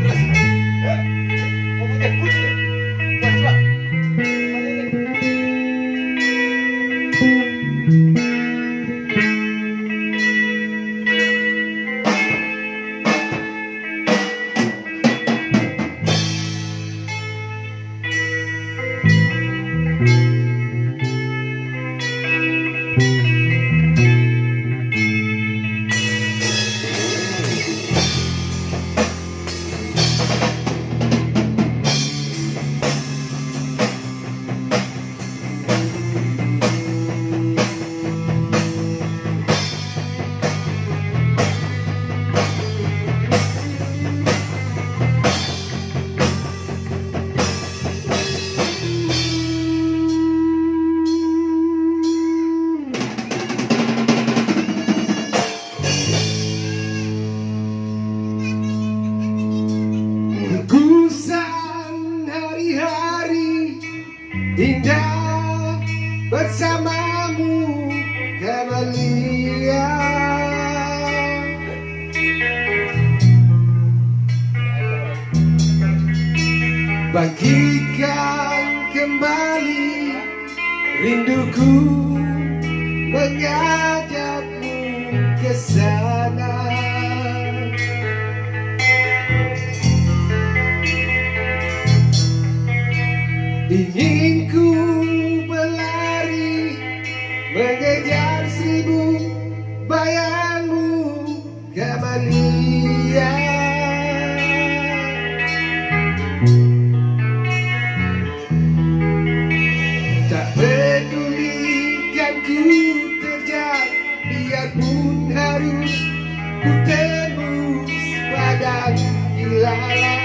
Thank you. Bersamamu Kamalia Bagikan kembali rinduku mengajakmu ke sana. Ingin Kamalia Tak peduli kan ku terjar Biarpun harus ku tembus padang ilalang